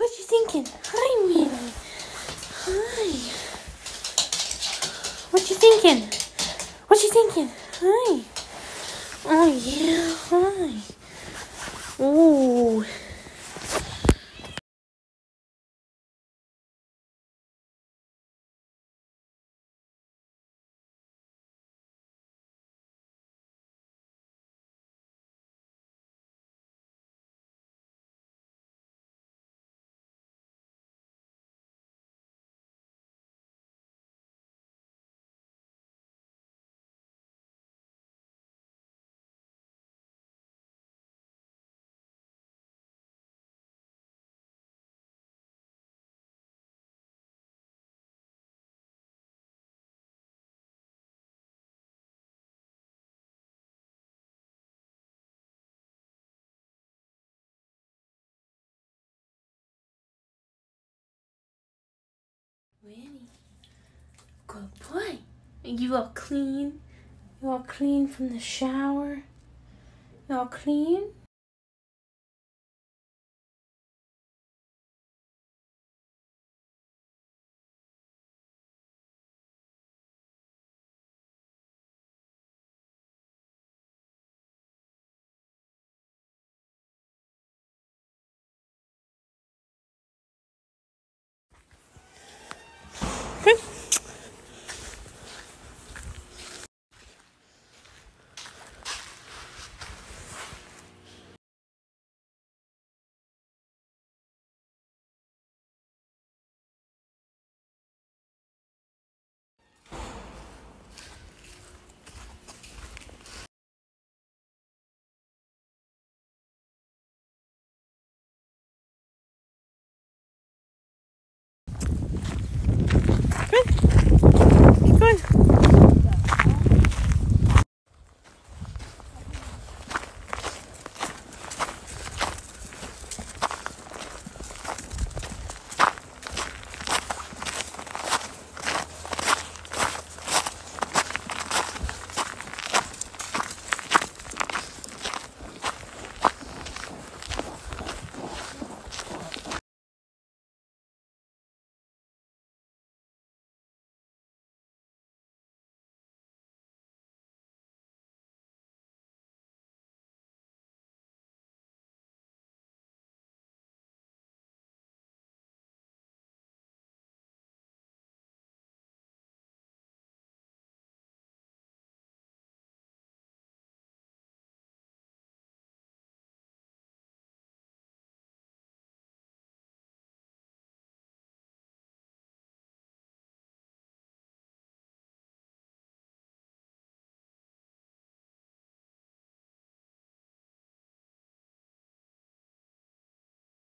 What you thinking? Hi, Winnie. Hi. What you thinking? What you thinking? Hi. Oh yeah. Hi. Ooh. Winnie. Good boy. You all clean? You all clean from the shower? You all clean?